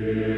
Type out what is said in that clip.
Yeah.